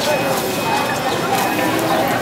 ください。